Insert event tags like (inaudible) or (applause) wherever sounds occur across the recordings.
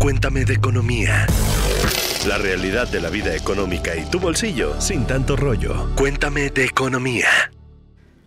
Cuéntame de economía. La realidad de la vida económica y tu bolsillo sin tanto rollo. Cuéntame de economía.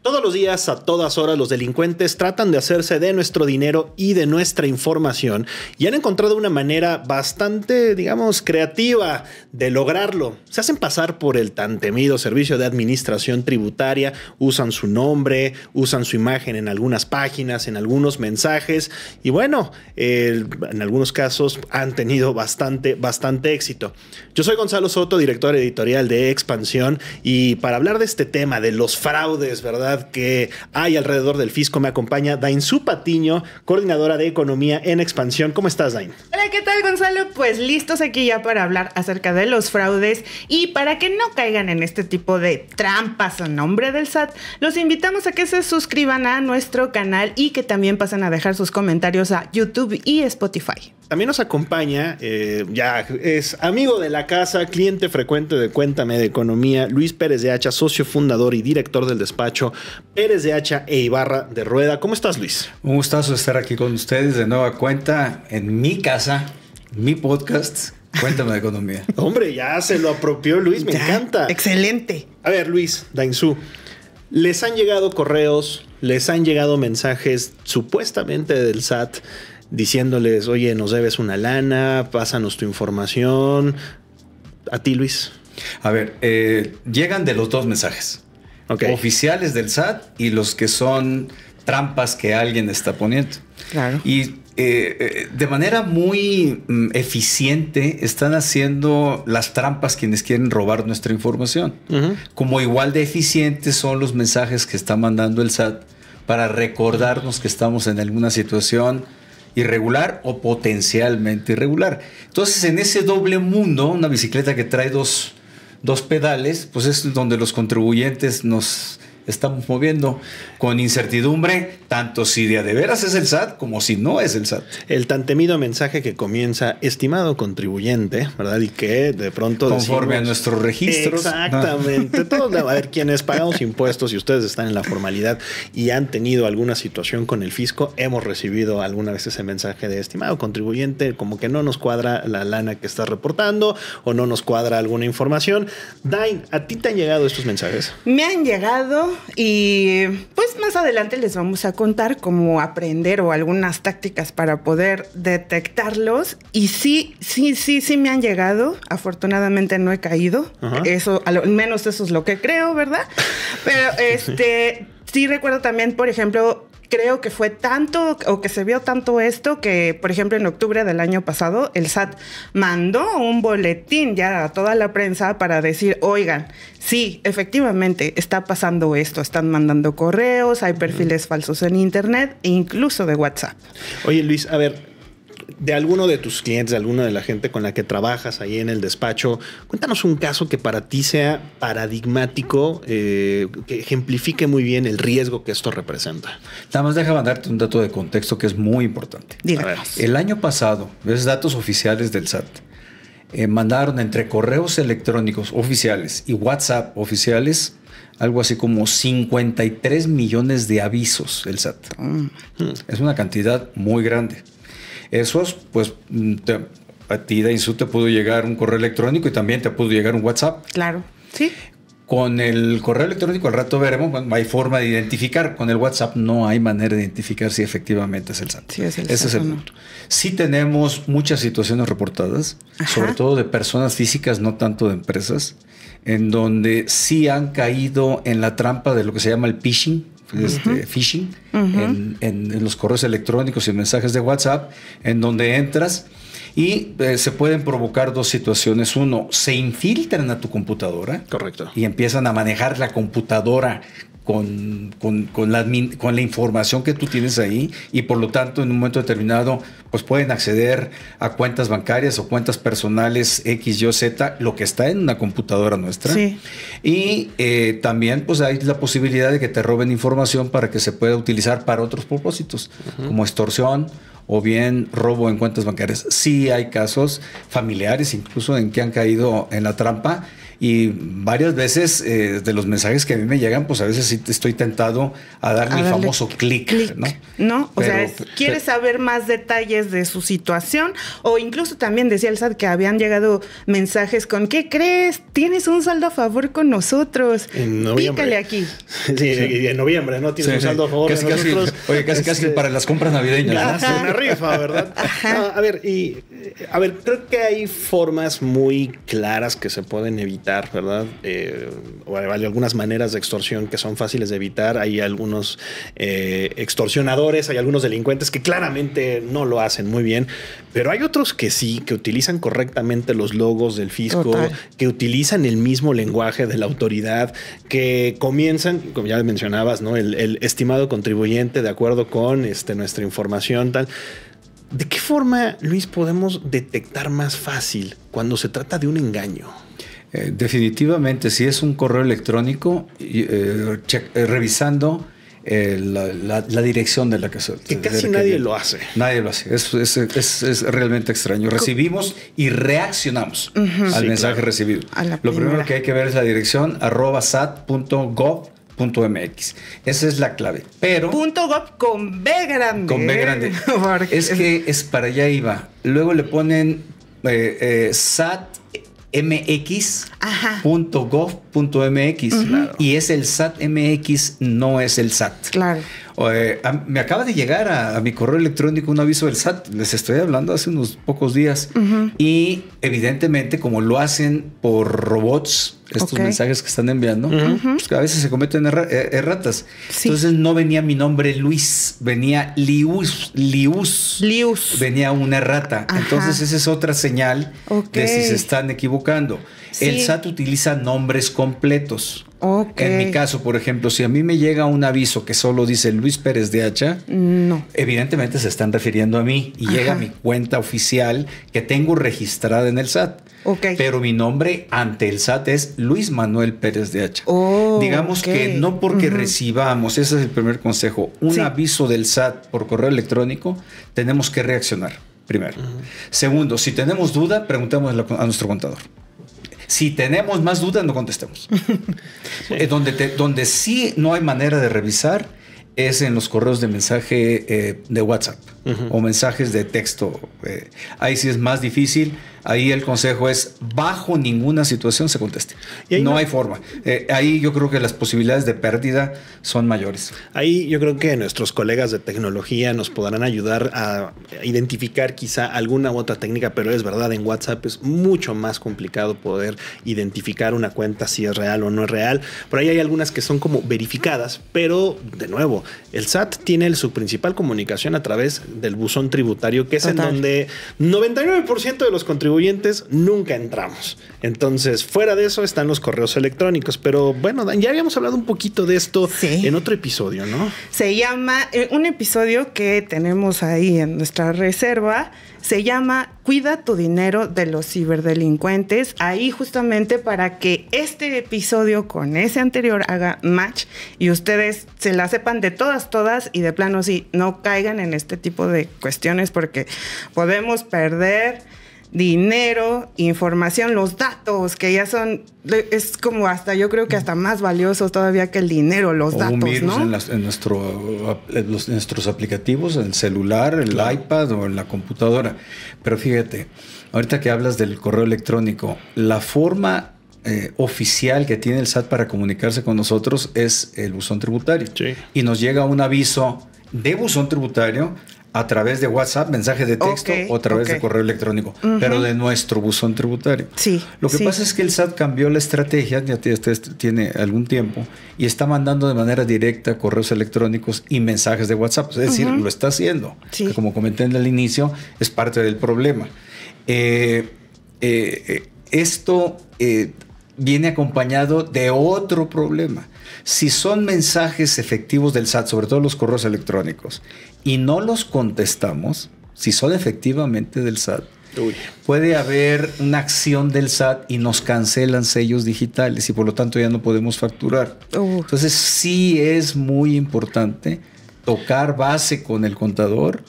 Todos los días, a todas horas, los delincuentes tratan de hacerse de nuestro dinero y de nuestra información y han encontrado una manera bastante, digamos, creativa de lograrlo. Se hacen pasar por el tan temido Servicio de Administración Tributaria, usan su nombre, usan su imagen en algunas páginas, en algunos mensajes y bueno, en algunos casos han tenido bastante, bastante éxito. Yo soy Gonzalo Soto, director editorial de Expansión y para hablar de este tema, de los fraudes, ¿verdad? Que hay alrededor del fisco. Me acompaña Dain Patiño, coordinadora de Economía en Expansión. ¿Cómo estás, Dain? Hola, ¿qué tal, Gonzalo? Pues listos aquí ya para hablar acerca de los fraudes y para que no caigan en este tipo de trampas a nombre del SAT, los invitamos a que se suscriban a nuestro canal y que también pasen a dejar sus comentarios a YouTube y Spotify. También nos acompaña, eh, ya es amigo de la casa, cliente frecuente de Cuéntame de Economía, Luis Pérez de Hacha, socio fundador y director del despacho Pérez de Hacha e Ibarra de Rueda. ¿Cómo estás, Luis? Un gustazo estar aquí con ustedes de nueva cuenta en mi casa, mi podcast. Cuéntame de economía. (laughs) Hombre, ya se lo apropió Luis, me encanta. Excelente. A ver, Luis, Dainzú, les han llegado correos, les han llegado mensajes supuestamente del SAT diciéndoles, oye, nos debes una lana, pásanos tu información. A ti, Luis. A ver, eh, llegan de los dos mensajes. Oficiales del SAT y los que son trampas que alguien está poniendo. Claro. Y eh, eh, de manera muy mm, eficiente están haciendo las trampas quienes quieren robar nuestra información. Como igual de eficientes son los mensajes que está mandando el SAT para recordarnos que estamos en alguna situación irregular o potencialmente irregular. Entonces, en ese doble mundo, una bicicleta que trae dos, dos pedales, pues es donde los contribuyentes nos estamos moviendo con incertidumbre, tanto si de, de veras es el SAT como si no es el SAT. El tan temido mensaje que comienza, estimado contribuyente, ¿verdad? Y que de pronto... Conforme a nuestros registros. Exactamente. Todos, a (laughs) ver, quienes pagamos impuestos y ustedes están en la formalidad y han tenido alguna situación con el fisco, hemos recibido alguna vez ese mensaje de estimado contribuyente, como que no nos cuadra la lana que estás reportando o no nos cuadra alguna información. Dain, ¿a ti te han llegado estos mensajes? Me han llegado y pues más adelante les vamos a contar cómo aprender o algunas tácticas para poder detectarlos. Y sí, sí, sí, sí me han llegado. Afortunadamente no he caído. Eso, al menos eso es lo que creo, ¿verdad? (laughs) Pero este, sí recuerdo también, por ejemplo, creo que fue tanto o que se vio tanto esto que, por ejemplo, en octubre del año pasado, el SAT mandó un boletín ya a toda la prensa para decir, oigan, sí, efectivamente está pasando esto, están mandando correos, hay perfiles falsos en Internet e incluso de WhatsApp. Oye, Luis, a ver, de alguno de tus clientes, de alguna de la gente con la que trabajas ahí en el despacho, cuéntanos un caso que para ti sea paradigmático, eh, que ejemplifique muy bien el riesgo que esto representa. Nada más deja mandarte un dato de contexto que es muy importante. El año pasado, es datos oficiales del SAT, eh, mandaron entre correos electrónicos oficiales y WhatsApp oficiales algo así como 53 millones de avisos el SAT. Mm. Es una cantidad muy grande. Esos, pues, mm, a ti de Insu te pudo llegar un correo electrónico y también te pudo llegar un WhatsApp. Claro, sí. Con el correo electrónico al rato veremos, hay forma de identificar. Con el WhatsApp no hay manera de identificar si efectivamente es el SAT. Sí, es el Ese es el punto. Sí tenemos muchas situaciones reportadas, sobre todo de personas físicas, no tanto de empresas, en donde sí han caído en la trampa de lo que se llama el phishing este, phishing en, los correos electrónicos y mensajes de WhatsApp, en donde entras y eh, se pueden provocar dos situaciones. Uno, se infiltran a tu computadora. Correcto. Y empiezan a manejar la computadora con, con, la, con, la, información que tú tienes ahí y por lo tanto en un momento determinado pues pueden acceder a cuentas bancarias o cuentas personales X, Y, Z, lo que está en una computadora nuestra. Sí. Y eh, también pues hay la posibilidad de que te roben información para que se pueda utilizar para otros propósitos, como extorsión o bien robo en cuentas bancarias. Sí hay casos familiares incluso en que han caído en la trampa Y varias veces eh, de los mensajes que a mí me llegan, pues a veces sí estoy tentado a darle, el famoso clic, ¿no? No, o sea, quieres saber más detalles de su situación o incluso también decía el SAT que habían llegado mensajes con ¿qué crees? Tienes un saldo a favor con nosotros. En noviembre. Pícale aquí. (laughs) Sí, en noviembre, ¿no? Tienes un saldo a favor casi, con nosotros. oye, casi, casi este, para las compras navideñas. una rifa, ¿verdad? a ver, y a ver, creo que hay formas muy claras que se pueden evitar, ¿verdad? Eh, o hay algunas maneras de extorsión que son fáciles de evitar. Hay algunos eh, extorsionadores, hay algunos delincuentes que claramente no lo hacen muy bien, pero hay otros que sí, que utilizan correctamente los logos del fisco, que utilizan el mismo lenguaje de la autoridad, que comienzan, como ya mencionabas, ¿no? El, el estimado contribuyente de acuerdo con este, nuestra información, tal. ¿De qué forma, Luis, podemos detectar más fácil cuando se trata de un engaño? Eh, definitivamente, si es un correo electrónico, eh, eh, revisando la, dirección de la que Que casi nadie lo hace. Nadie lo hace. Es, realmente extraño. Recibimos y reaccionamos al mensaje recibido. Lo primero que hay que ver es la dirección arroba sat.gov .mx. Esa es la clave. Pero. Punto .gov con B grande. Con B grande. (laughs) es que es para allá iba. Luego le ponen eh, eh, SAT mx.gov.mx y es el SAT MX, no es el SAT. Claro. Eh, me acaba de llegar a, mi correo electrónico un aviso del SAT, les estoy hablando hace unos pocos días, y evidentemente como lo hacen por robots, estos mensajes que están enviando, pues a veces se cometen eh, erratas. Entonces no venía mi nombre Luis, venía Lius, Lius. Lius. Venía una errata. Entonces esa es otra señal de si se están equivocando. El SAT utiliza nombres completos. En mi caso, por ejemplo, si a mí me llega un aviso que solo dice Luis Pérez de Hacha, no. evidentemente se están refiriendo a mí y llega mi cuenta oficial que tengo registrada en el SAT. Pero mi nombre ante el SAT es Luis Manuel Pérez de Hacha. Oh, Digamos que no porque recibamos, ese es el primer consejo, un aviso del SAT por correo electrónico, tenemos que reaccionar. Primero. Segundo, si tenemos duda, preguntemos a nuestro contador. Si tenemos más dudas, no contestemos. (laughs) Eh, donde, donde sí no hay manera de revisar es en los correos de mensaje eh, de WhatsApp o mensajes de texto. Eh, ahí sí es más difícil Ahí el consejo es, bajo ninguna situación se conteste. No, hay forma. Eh, ahí yo creo que las posibilidades de pérdida son mayores. Ahí yo creo que nuestros colegas de tecnología nos podrán ayudar a identificar quizá alguna u otra técnica, pero es verdad, en WhatsApp es mucho más complicado poder identificar una cuenta si es real o no es real. Por ahí hay algunas que son como verificadas, pero de nuevo, el SAT tiene su principal comunicación a través del buzón tributario, que es en donde 99% de los contribuyentes nunca entramos. Entonces, fuera de eso están los correos electrónicos. Pero bueno, ya habíamos hablado un poquito de esto en otro episodio, ¿no? Se llama, eh, un episodio que tenemos ahí en nuestra reserva, se llama Cuida tu dinero de los ciberdelincuentes. Ahí justamente para que este episodio con ese anterior haga match y ustedes se la sepan de todas, todas y de plano sí, no caigan en este tipo de cuestiones porque podemos perder dinero, información, los datos, que ya son, es como hasta, yo creo que hasta más valiosos todavía que el dinero, los datos, ¿no? En, en, nuestro, los, nuestros aplicativos, en el celular, el iPad o en la computadora. Pero fíjate, ahorita que hablas del correo electrónico, la forma eh, oficial que tiene el SAT para comunicarse con nosotros es el buzón tributario. Y nos llega un aviso de buzón tributario a través de WhatsApp, mensaje de texto o a través de correo electrónico, pero de nuestro buzón tributario. Sí. Lo que pasa es que el SAT cambió la estrategia, ya tiene algún tiempo, y está mandando de manera directa correos electrónicos y mensajes de WhatsApp. Es decir, lo está haciendo. como comenté en el inicio, es parte del problema. Eh, eh, esto eh, viene acompañado de otro problema. Si son mensajes efectivos del SAT, sobre todo los correos electrónicos, y no los contestamos, si son efectivamente del SAT, puede haber una acción del SAT y nos cancelan sellos digitales y por lo tanto ya no podemos facturar. Entonces sí es muy importante tocar base con el contador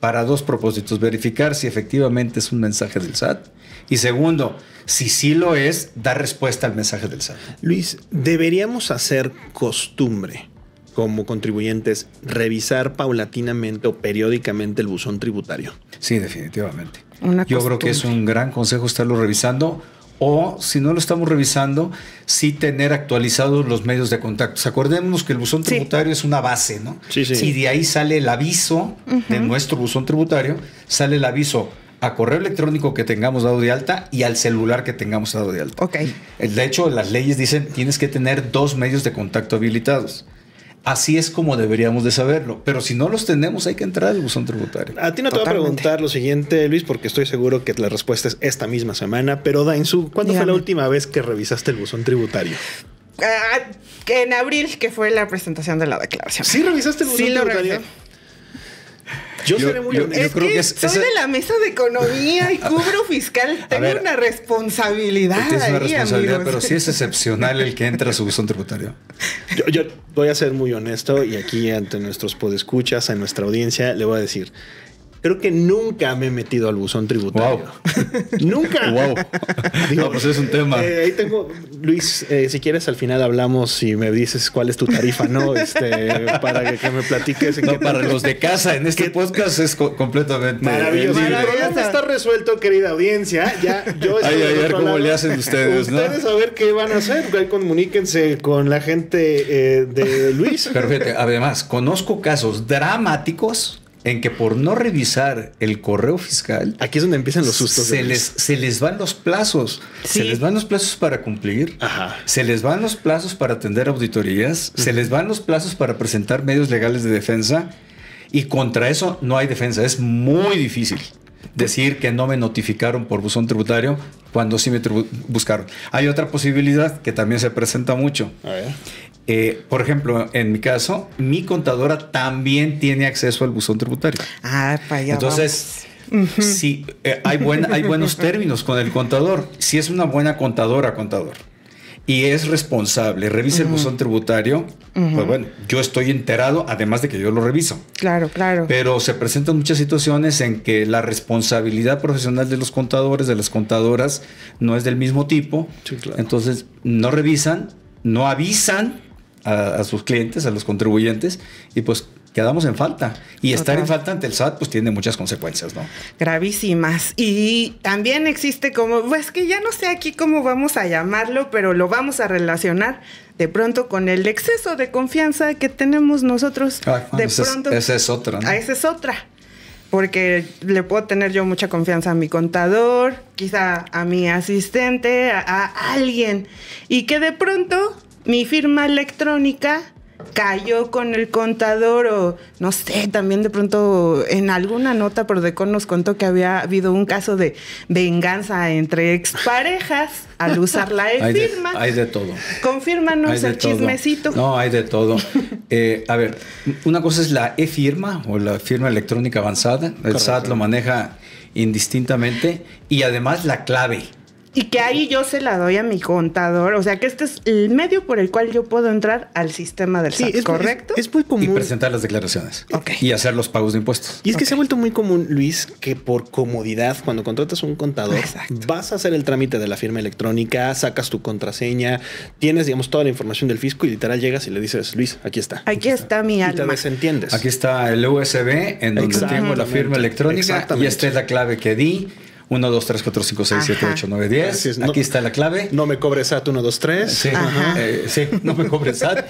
para dos propósitos. Verificar si efectivamente es un mensaje del SAT. Y segundo, si sí lo es, dar respuesta al mensaje del SAT. Luis, deberíamos hacer costumbre como contribuyentes revisar paulatinamente o periódicamente el buzón tributario. Sí, definitivamente. Yo creo que es un gran consejo estarlo revisando o si no lo estamos revisando, sí tener actualizados los medios de contacto. Acordémonos que el buzón tributario es una base, ¿no? Sí, sí. Si de ahí sale el aviso de nuestro buzón tributario, sale el aviso a correo electrónico que tengamos dado de alta y al celular que tengamos dado de alta. Ok. De hecho, las leyes dicen tienes que tener dos medios de contacto habilitados. Así es como deberíamos de saberlo. Pero si no los tenemos, hay que entrar al buzón tributario. A ti no te voy a preguntar lo siguiente, Luis, porque estoy seguro que la respuesta es esta misma semana. Pero Dainzu, ¿cuándo fue la última vez que revisaste el buzón tributario? Ah, en abril, que fue la presentación de la declaración. ¿Sí revisaste el buzón sí tributario? Lo yo, seré muy. Es creo que, soy de la mesa de economía y cubro fiscal. (laughs) Tengo una responsabilidad. Tienes una responsabilidad, amigos. pero sí es (laughs) excepcional el que entra a su buzón tributario. Yo, yo, voy a ser muy honesto y aquí ante nuestros podescuchas, a nuestra audiencia, le voy a decir. Creo que nunca me he metido al buzón tributario. Wow. nunca. (laughs) Wow. Digo, no, pues es un tema. Eh, ahí tengo, Luis, eh, si quieres al final hablamos y me dices cuál es tu tarifa, ¿no? Este, para que, que me platiques. No, para los de casa, en este podcast es co completamente maravilloso. Problema está resuelto, querida audiencia. Ya, yo estoy Ay, a ver cómo lado. le hacen ustedes, ¿no? Ustedes a ver qué van a hacer. Ahí comuníquense con la gente eh, de Luis. Pero fíjate, además, conozco casos dramáticos en que por no revisar el correo fiscal. Aquí es donde empiezan los sustos. Se, les, se les van los plazos. Sí. Se les van los plazos para cumplir. Ajá. Se les van los plazos para atender auditorías. Se les van los plazos para presentar medios legales de defensa. Y contra eso no hay defensa. Es muy difícil decir que no me notificaron por buzón tributario cuando sí me buscaron. Hay otra posibilidad que también se presenta mucho. A ver. Eh, por ejemplo, en mi caso, mi contadora también tiene acceso al buzón tributario. Ah, para allá Entonces, vamos. sí, eh, hay, buen, hay buenos (laughs) términos con el contador. Si es una buena contadora, contador, y es responsable, revisa uh -huh. el buzón tributario, uh -huh. pues bueno, yo estoy enterado, además de que yo lo reviso. Claro, claro. Pero se presentan muchas situaciones en que la responsabilidad profesional de los contadores, de las contadoras, no es del mismo tipo. Sí, claro. Entonces, no revisan, no avisan a, a, sus clientes, a los contribuyentes, y pues quedamos en falta. Y Total. estar en falta ante el SAT, pues tiene muchas consecuencias, ¿no? Gravísimas. Y también existe como, pues que ya no sé aquí cómo vamos a llamarlo, pero lo vamos a relacionar de pronto con el exceso de confianza que tenemos nosotros. Ah, de esa, pronto. Es, esa es otra, ¿no? Ah, esa es otra. Porque le puedo tener yo mucha confianza a mi contador, quizá a mi asistente, a, a alguien. Y que de pronto mi firma electrónica cayó con el contador o no sé, también de pronto en alguna nota Prodecon nos contó que había habido un caso de venganza entre exparejas al usar la (laughs) e-firma. Hay, hay, de todo. Confírmanos de el chismecito. No, hay de todo. eh, a ver, una cosa es la e-firma o la firma electrónica avanzada. El Correcto. SAT lo maneja indistintamente y además la clave. Y que ahí yo se la doy a mi contador. O sea, que este es el medio por el cual yo puedo entrar al sistema del SAT, sí, es, ¿correcto? Es, es, muy común. Y presentar las declaraciones. Okay. Y hacer los pagos de impuestos. Y es que okay. se ha vuelto muy común, Luis, que por comodidad, cuando contratas un contador, Exacto. vas a hacer el trámite de la firma electrónica, sacas tu contraseña, tienes, digamos, toda la información del fisco y literal llegas y le dices, Luis, aquí está. Aquí, aquí está, está, mi alma. Y te desentiendes. Aquí está el USB en donde tengo la firma electrónica y esta es la clave que di. 1, 2, 3, 4, 5, 6, 7, 8, 9, 10. Es, no, Aquí está la clave. No me cobres SAT 1, 2, 3. Sí, eh, sí no me cobres SAT.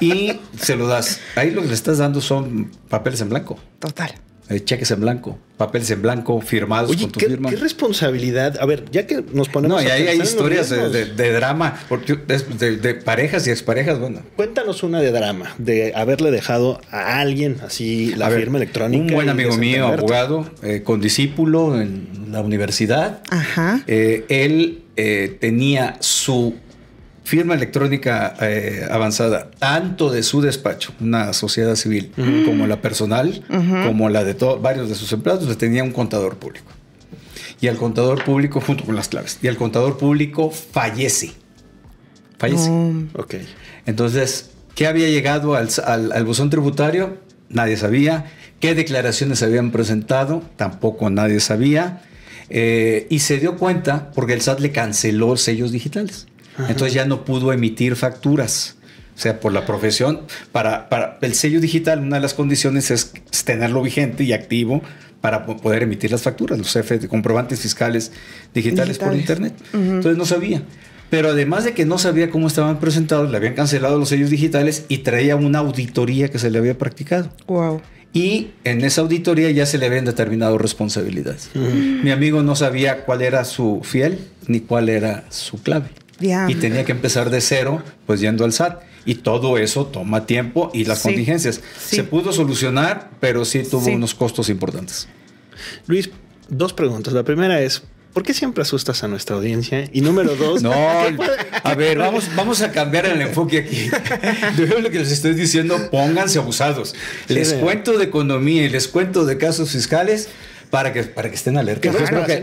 y se lo das. Ahí lo que le estás dando son papeles en blanco. Total. Eh, cheques en blanco, papeles en blanco, firmados Oye, con tu ¿qué, firma. qué responsabilidad. A ver, ya que nos ponemos. No, y ahí hay historias de, de, de, de, drama, porque de, de, parejas y exparejas, bueno. Cuéntanos una de drama, de haberle dejado a alguien así la a firma ver, electrónica. Un buen amigo mío, abogado, eh, con discípulo en la universidad. Ajá. Eh, él eh, tenía su firma electrónica eh, avanzada, tanto de su despacho, una sociedad civil, uh -huh. como la personal, uh -huh. como la de varios de sus empleados, le tenía un contador público. Y el contador público, junto con las claves, y el contador público fallece. Fallece. No. Ok. Entonces, ¿qué había llegado al, al, al buzón tributario? nadie sabía. ¿Qué declaraciones habían presentado? Tampoco nadie sabía. Eh, y se dio cuenta porque el SAT le canceló sellos digitales. Entonces ya no pudo emitir facturas. O sea, por la profesión, para, para el sello digital, una de las condiciones es tenerlo vigente y activo para poder emitir las facturas, los comprobantes fiscales digitales, por internet. Entonces no sabía. Pero además de que no sabía cómo estaban presentados, le habían cancelado los sellos digitales y traía una auditoría que se le había practicado. Wow. Y en esa auditoría ya se le habían determinado responsabilidades. Mi amigo no sabía cuál era su fiel ni cuál era su clave. Y tenía que empezar de cero, pues yendo al SAT. Y todo eso toma tiempo y las contingencias. Se pudo solucionar, pero sí tuvo unos costos importantes. Luis, dos preguntas. La primera es, ¿Por qué siempre asustas a nuestra audiencia? Y número (laughs) dos. No, a ver, vamos, vamos a cambiar el enfoque aquí. (laughs) Yo lo que les estoy diciendo, pónganse abusados. Les cuento de economía y les cuento de casos fiscales para que, para que estén alerta.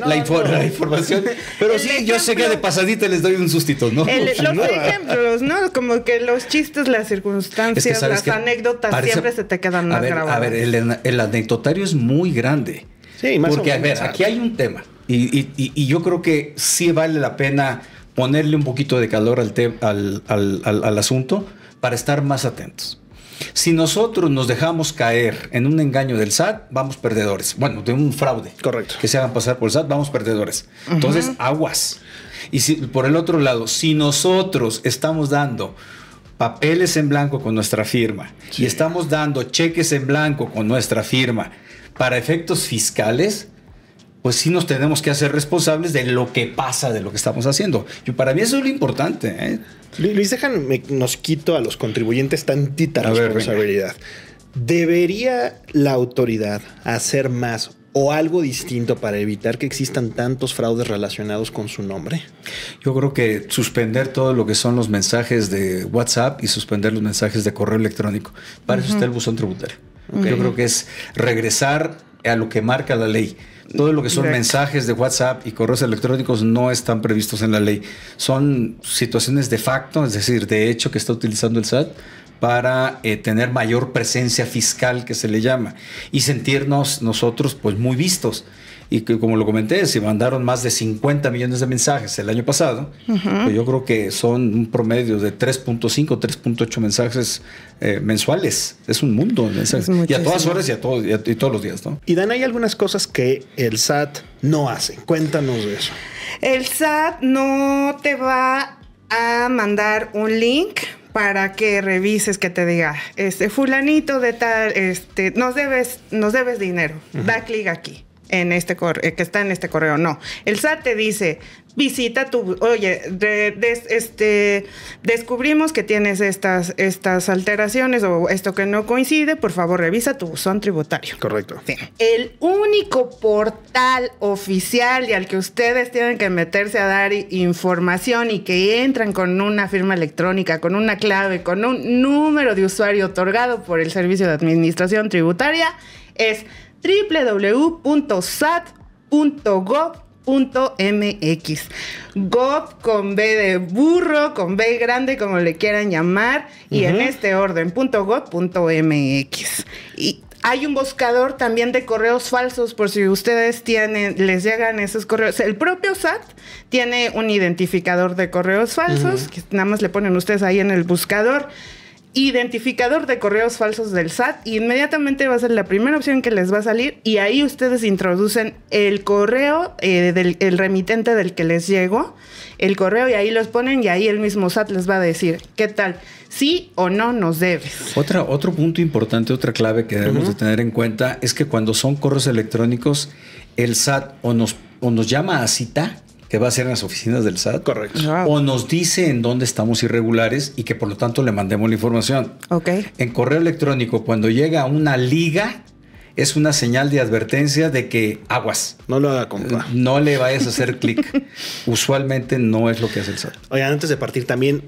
la, información. Pero sí, yo sé que de pasadita les doy un sustito, ¿no? (laughs) los ejemplos, ¿no? Como que los chistes, las circunstancias, las anécdotas siempre se te quedan más grabadas. A ver, el, anecdotario es muy grande. Sí, más Porque, a ver, aquí hay un tema. Y, yo creo que sí vale la pena ponerle un poquito de calor al, al asunto para estar más atentos. Si nosotros nos dejamos caer en un engaño del SAT, vamos perdedores. Bueno, de un fraude. Correcto. Que se hagan pasar por el SAT, vamos perdedores. Entonces, aguas. Y si, por el otro lado, si nosotros estamos dando papeles en blanco con nuestra firma y estamos dando cheques en blanco con nuestra firma para efectos fiscales, pues sí nos tenemos que hacer responsables de lo que pasa, de lo que estamos haciendo. Y para mí eso es lo importante. ¿eh? Luis, déjame, nos quito a los contribuyentes tantita responsabilidad. ¿Debería la autoridad hacer más o algo distinto para evitar que existan tantos fraudes relacionados con su nombre? Yo creo que suspender todo lo que son los mensajes de WhatsApp y suspender los mensajes de correo electrónico. Para eso está el buzón tributario. Yo creo que es regresar a lo que marca la ley. Todo lo que son mensajes de WhatsApp y correos electrónicos no están previstos en la ley. Son situaciones de facto, es decir, de hecho que está utilizando el SAT para eh, tener mayor presencia fiscal que se le llama y sentirnos nosotros pues muy vistos. Y que, como lo comenté, se mandaron más de 50 millones de mensajes el año pasado. pues yo creo que son un promedio de 3.5, 3.8 mensajes eh, mensuales. Es un mundo. y a todas horas y, a todos, y, todos los días. ¿no? Y Dan, hay algunas cosas que el SAT no hace. Cuéntanos de eso. El SAT no te va a mandar un link para que revises que te diga, este fulanito de tal, este, nos debes, nos debes dinero, da clic aquí en este correo, eh, que está en este correo. No. El SAT te dice, visita tu, oye, este, descubrimos que tienes estas, estas alteraciones o esto que no coincide, por favor revisa tu buzón tributario. Correcto. El único portal oficial y al que ustedes tienen que meterse a dar información y que entran con una firma electrónica, con una clave, con un número de usuario otorgado por el Servicio de Administración Tributaria es www.sat.gov.mx. Gov con B de burro, con B grande, como le quieran llamar, y en este orden, .gov.mx. Y hay un buscador también de correos falsos por si ustedes tienen, les llegan esos correos. El propio SAT tiene un identificador de correos falsos, que nada más le ponen ustedes ahí en el buscador identificador de correos falsos del SAT y inmediatamente va a ser la primera opción que les va a salir y ahí ustedes introducen el correo eh, del el remitente del que les llegó, el correo y ahí los ponen y ahí el mismo SAT les va a decir qué tal, sí o no nos debes. Otra, otro punto importante, otra clave que debemos de tener en cuenta es que cuando son correos electrónicos, el SAT o nos, o nos llama a cita que va a ser en las oficinas del SAT. Correcto. O nos dice en dónde estamos irregulares y que por lo tanto le mandemos la información. Ok. En correo electrónico, cuando llega una liga, es una señal de advertencia de que aguas. No lo haga compa. No le vayas a hacer clic. Usualmente no es lo que hace el SAT. Oigan, antes de partir también,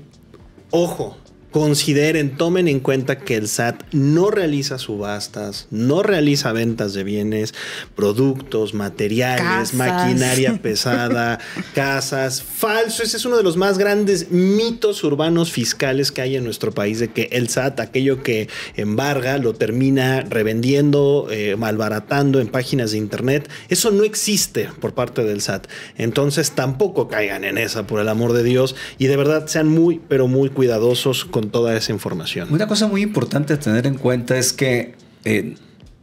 ojo, consideren, tomen en cuenta que el SAT no realiza subastas, no realiza ventas de bienes, productos, materiales, Casas. maquinaria (laughs) pesada, casas, falso. Ese es uno de los más grandes mitos urbanos fiscales que hay en nuestro país, de que el SAT, aquello que embarga, lo termina revendiendo, eh, malbaratando en páginas de internet. Eso no existe por parte del SAT. Entonces tampoco caigan en esa, por el amor de Dios, y de verdad sean muy, pero muy cuidadosos con toda esa información. Una cosa muy importante a tener en cuenta es que eh,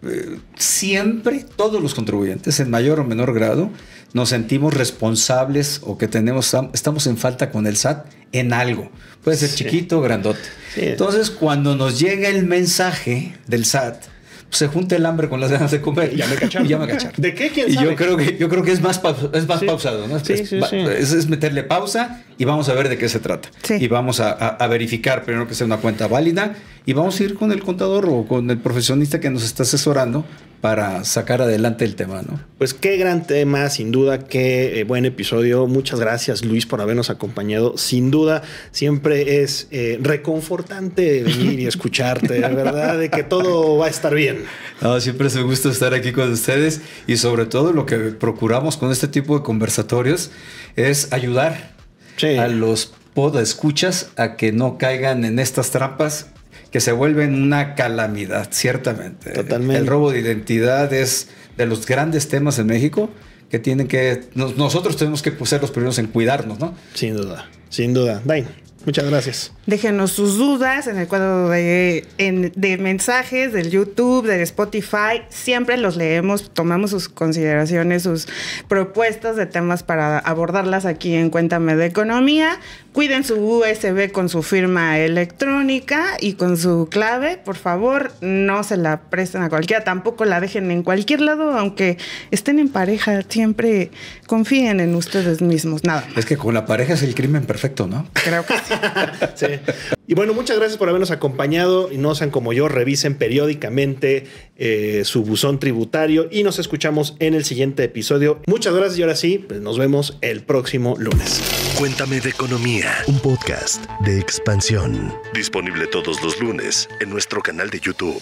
eh, siempre todos los contribuyentes, en mayor o menor grado, nos sentimos responsables o que tenemos, estamos en falta con el SAT en algo. Puede ser Sí. chiquito o grandote. Sí. Entonces, cuando nos llega el mensaje del SAT, pues, se junta el hambre con las ganas de comer. Ya me cacharon. (laughs) Y ya me cacharon. ¿De qué? ¿Quién y sabe? yo creo que yo creo que es más, es más Sí. pausado, ¿no? Sí, es, sí, va- sí. es- es meterle pausa y vamos a ver de qué se trata. Sí. Y vamos a, a- a verificar primero que sea una cuenta válida y vamos a ir con el contador o con el profesionista que nos está asesorando para sacar adelante el tema, ¿no? Pues qué gran tema, sin duda, qué eh, buen episodio. Muchas gracias Luis por habernos acompañado. Sin duda, siempre es eh, reconfortante venir y escucharte, de verdad, de que todo va a estar bien. No, siempre es un gusto estar aquí con ustedes y sobre todo lo que procuramos con este tipo de conversatorios es ayudar Sí. a los podescuchas a que no caigan en estas trampas que se vuelven una calamidad, ciertamente. Totalmente. El robo de identidad es de los grandes temas en México que tienen que nos- nosotros tenemos que ser los primeros en cuidarnos, ¿no? Sin duda, sin duda. Dain, muchas gracias. Déjenos sus dudas en el cuadro de, en- de mensajes del YouTube, del Spotify. Siempre los leemos, tomamos sus consideraciones, sus propuestas de temas para abordarlas aquí en Cuéntame de Economía. Cuiden su USB con su firma electrónica y con su clave. Por favor, no se la presten a cualquiera. Tampoco la dejen en cualquier lado, aunque estén en pareja. Siempre confíen en ustedes mismos. Nada, Es que con la pareja es el crimen perfecto, ¿no? creo que sí. (laughs) Sí. (laughs) Y bueno, muchas gracias por habernos acompañado y no sean como yo, revisen periódicamente eh, su buzón tributario y nos escuchamos en el siguiente episodio. Muchas gracias y ahora sí, pues nos vemos el próximo lunes. Cuéntame de economía, un podcast de expansión. Disponible todos los lunes en nuestro canal de YouTube.